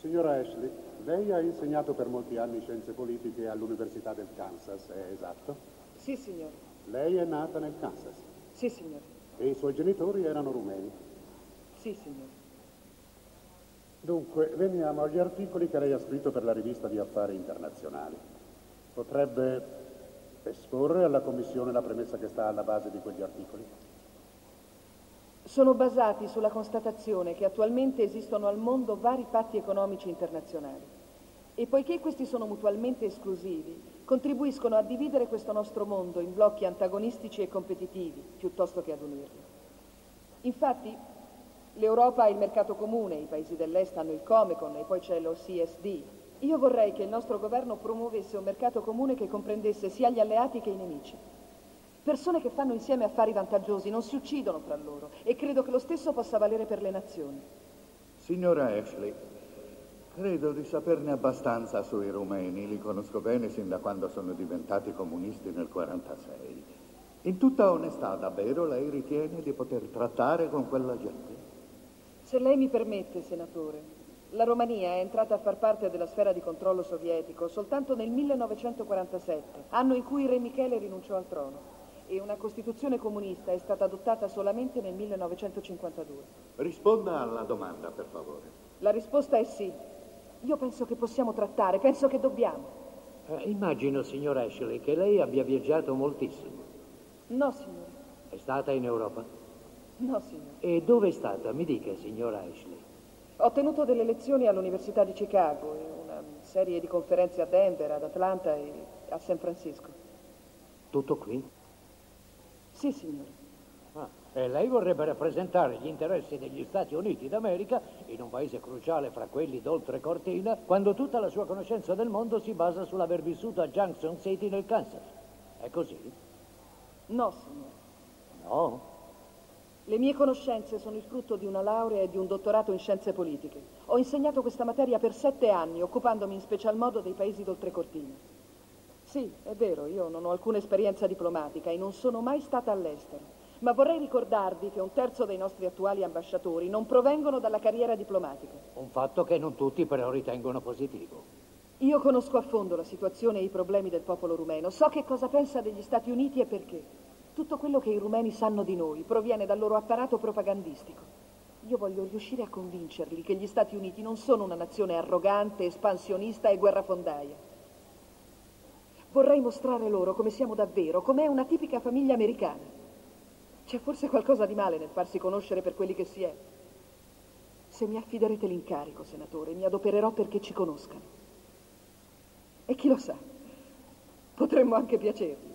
Signora Ashley, lei ha insegnato per molti anni scienze politiche all'Università del Kansas, è esatto? Sì, signore. Lei è nata nel Kansas Sì, signore. e i suoi genitori erano rumeni. Sì, signore. Dunque, veniamo agli articoli che lei ha scritto per la rivista di affari internazionali. Potrebbe esporre alla Commissione la premessa che sta alla base di quegli articoli? Sono basati sulla constatazione che attualmente esistono al mondo vari patti economici internazionali e poiché questi sono mutualmente esclusivi, contribuiscono a dividere questo nostro mondo in blocchi antagonistici e competitivi piuttosto che ad unirlo. Infatti, l'Europa ha il mercato comune, i paesi dell'Est hanno il Comecon e poi c'è lo CSD. Io vorrei che il nostro governo promuovesse un mercato comune che comprendesse sia gli alleati che i nemici. Persone che fanno insieme affari vantaggiosi non si uccidono fra loro e credo che lo stesso possa valere per le nazioni. Signora Ashley, credo di saperne abbastanza sui rumeni, li conosco bene sin da quando sono diventati comunisti nel 46. In tutta onestà, davvero lei ritiene di poter trattare con quella gente? Se lei mi permette, senatore, la Romania è entrata a far parte della sfera di controllo sovietico soltanto nel 1947, anno in cui Re Michele rinunciò al trono, e una Costituzione comunista è stata adottata solamente nel 1952. Risponda alla domanda, per favore. La risposta è sì. Io penso che possiamo trattare, penso che dobbiamo. Eh, immagino, signor Ashley, che lei abbia viaggiato moltissimo. No, signore. È stata in Europa? No, signore. E dove è stata? Mi dica, signora Ashley. Ho tenuto delle lezioni all'Università di Chicago e una serie di conferenze a Denver, ad Atlanta e a San Francisco. Tutto qui? Sì, signore. Ah, e lei vorrebbe rappresentare gli interessi degli Stati Uniti d'America in un paese cruciale fra quelli d'oltre cortina, quando tutta la sua conoscenza del mondo si basa sull'aver vissuto a Junction City nel Kansas. È così? No, signore. No? Le mie conoscenze sono il frutto di una laurea e di un dottorato in scienze politiche. Ho insegnato questa materia per sette anni, occupandomi in special modo dei paesi d'oltrecortina. Sì, è vero, io non ho alcuna esperienza diplomatica e non sono mai stata all'estero. Ma vorrei ricordarvi che un terzo dei nostri attuali ambasciatori non provengono dalla carriera diplomatica. Un fatto che non tutti però ritengono positivo. Io conosco a fondo la situazione e i problemi del popolo rumeno. So che cosa pensa degli Stati Uniti e perché. Tutto quello che i rumeni sanno di noi proviene dal loro apparato propagandistico. Io voglio riuscire a convincerli che gli Stati Uniti non sono una nazione arrogante, espansionista e guerrafondaia. Vorrei mostrare loro come siamo davvero, com'è una tipica famiglia americana. C'è forse qualcosa di male nel farsi conoscere per quelli che si è. Se mi affiderete l'incarico, senatore, mi adopererò perché ci conoscano. E chi lo sa, potremmo anche piacergli.